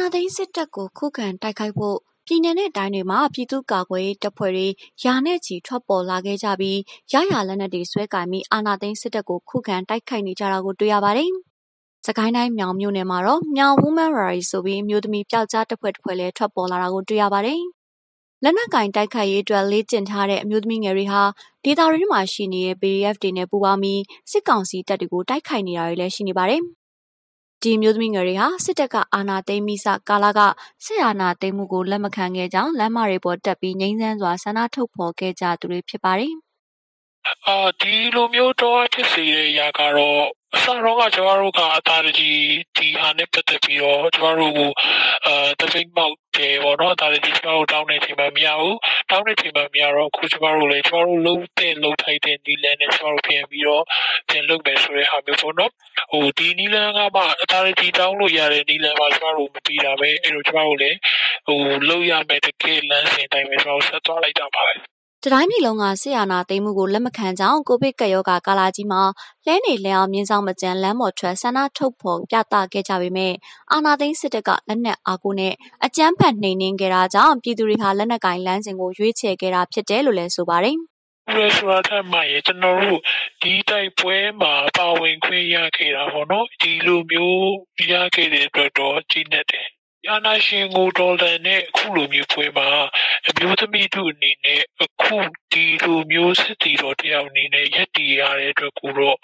ဏာသိမ်းစစ်တပ်ကို ခုခံတိုက်ခိုက်ဖို့ ပြည်နယ်နဲ့တိုင်းတွေမှာ ပြည်သူ့ကာကွယ်ရေးတပ်ဖွဲ့တွေ ရာနဲ့ချီ ထွက်ပေါ်လာခဲ့ကြပြီး ရရလက်နက်တွေဆွဲကင်ပြီး အာဏာသိမ်းစစ်တပ်ကို ခုခံတိုက်ခိုက်နေကြတာကို တွေ့ရပါတယ်။စကိုင်းတိုင်း မြောင်မြို့နယ်မှာတော့မြောင် Women Rally ဆိုပြီး အမျိုးသမီးပျောက်ကြားတပ်ဖွဲ့တစ်ဖွဲ့လည်း ထွက်ပေါ်လာတာကို တွေ့ရပါတယ်။လက်နက်ကင်တိုက်ခိုက်ရေးအတွက် လေ့ကျင့်ထားတဲ့ အမျိုးသမီးငယ်တွေဟာ ဒေသရင်းမှာရှိနေတဲ့ PDF တွေနဲ့ ပူးပေါင်းပြီး စစ်ကောင်စီတပ်တွေကို တိုက်ခိုက်နေတာတွေလည်း ရှိနေပါတယ်။ ဒီအမျိုးသမီးငယ်တွေဟာစစ်တပ်ကအာဏာသိမ်းပြီးစကာလကစစ်အာဏာသိမ်းမှုကိုလက်မခံခဲ့ကြောင်းလမ်းမတွေပေါ်တက်ပြီးငြိမ်းချမ်းစွာဆန္ဒထုတ်ဖော်ခဲ့ကြသူတွေဖြစ်ပါတယ်။အာဒီလိုမျိုးတော့ဖြစ်စေတဲ့အရာကတော့အစတော့ကကျမတို့ကအသာတကြီးဒီဟာနဲ့ပတ်သက်ပြီးတော့ကျမတို့ကို အာတပိတ်မောက်တယ်ပေါ့နော်ဒါလည်းကျမတို့တောင်းတဲ့အချိန်မှာမရဘူးတောင်းတဲ့အချိန်မှာမရတော့အခုကျမတို့လည်းကျမတို့လုံးတဲ့လုံးထိုက်တဲ့နီလန်နဲ့ကျမတို့ပြင်ပြီးတော့ပြင်လုပ်မယ်ဆိုတဲ့ဟာမျိုးပေါ့နော်ဟိုဒီနီလန်ကမှအသာတကြီးတောင်းလို့ရတဲ့နီလန်မှာကျမတို့မပြီးတာပဲအဲ့လိုကျမတို့လည်းဟိုလုံးရမယ်တကယ်လမ်းစဉ်တိုင်းပဲကျမတို့ဆက်သွားလိုက်တာပါပဲ တတိုင်းပြည်လုံးကဆရာနာသိမ်းမှုကိုလက်မခံကြောင်းကိုဗစ်ကပ်ရောဂါကာလကြီးမှာလဲနေလဲအောင်မြင်းဆောင်မကြံလမ်းပေါ်ထွက်ဆန္ဒထုတ်ဖော်ပြသခဲ့ကြပေမဲ့အာနာသိန်းစစ်တပ်ကလက်နက်အားကိုနဲ့အကြမ်းဖက်နှိမ်နင်းခဲ့တာကြောင့်ပြည်သူတွေဟာလက်နက်ကင်လမ်းစဉ်ကိုရွေးချယ်ခဲ့တာဖြစ်တယ်လို့လည်းဆိုပါတယ်။ရဲဆိုတာထက်မှရေကျွန်တော်တို့ဒီတိုက်ပွဲမှာပါဝင်ခွင့်ရခဲ့တာပေါ့နော်ဒီလိုမျိုးရခဲ့တဲ့အတွက်တော့ကြီးနေတယ်အာနာရှင်ကိုဒေါ်လာနဲ့အခုလိုမျိုးပွဲမှာအမျိုးသမီးတို့အနေနဲ့ အခုဒီလိုမျိုးစစ်တီတော်တယောက်အနေနဲ့ရက်တီရတဲ့အတွက်ကိုတော့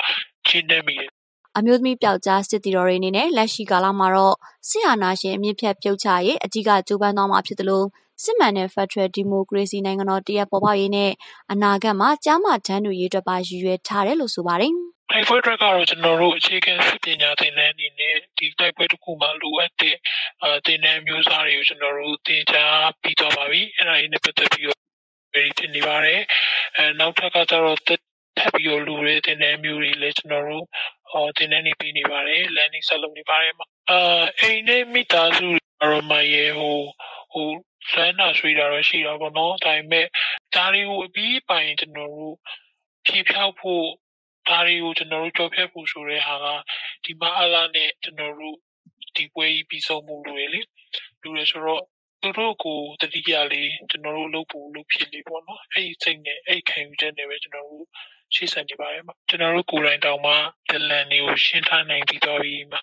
ရှင်းနေမိတယ်အမျိုးသမီးပျောက်ကြားစစ်တီတော်တွေအနေနဲ့လက်ရှိကာလမှာတော့ဆီအာနာရှင်အမြင့်ဖြတ်ပြုတ်ချရေးအကြီးကကြိုးပမ်းသွားမှာဖြစ်တယ်လို့စစ်မှန်တဲ့ Federal Democracy နိုင်ငံတော်တရက်ပေါ်ပေါက်ရေးနဲ့အနာဂတ်မှာကြားမှတန်းတူရေးအတွက်ပါရည်ရွယ်ထားတယ်လို့ဆိုပါတယ်။တိုက်ပွဲအတွက်ကတော့ကျွန်တော်တို့အခြေခံစစ်ပညာသင်တန်းအနေနဲ့ဒီတိုက်ပွဲတစ်ခုမှာလိုအပ်တဲ့အာသင်တန်းမျိုးစားတွေကိုကျွန်တော်တို့သင်ကြားပြီးတော့ပါပြီအဲ့ဒါလေးနဲ့ပတ်သက်ပြီးတော့ very သင်နေပါတယ်အဲနောက်ထပ်ကကျတော့ထပ်ပြီးတော့လူတွေသင်တန်းမျိုးတွေလည်းကျွန်တော်တို့ဟောသင်တန်းတွေပြီးနေပါတယ် landing ဆက်လုပ်နေပါတယ်အာအိမ်နဲ့မိသားစုတော့မရေဟိုဟိုဆွမ်းနာဆွေးတာတော့ရှိတာပေါ့နော်ဒါပေမဲ့ဒါတွေကိုအပြီးပိုင်ကျွန်တော်တို့ဖြေဖြောက်ဖို့ဒါတွေကိုကျွန်တော်တို့ကြော်ဖြတ်ဖို့ဆိုတဲ့ဟာကဒီမအားလာနဲ့ကျွန်တော်တို့ဒီပွဲကြီးပြီးဆုံးမှုလို့လေလူတွေဆိုတော့ သူတို့ကိုတတိယလေးကျွန်တော်တို့လုပ်ဖို့လုပ်ဖြစ်လေးပေါ့နော်အဲ့ဒီစိတ်နဲ့အဲ့ခံယူချက်နဲ့ပဲကျွန်တော်တို့ရှေ့ဆက်နေပါတယ်မှာကျွန်တော်တို့ကိုယ်တိုင်တောင်မှဒလန်တွေကိုရှင်းထားနိုင်ပြီးတော့ပြီးမှ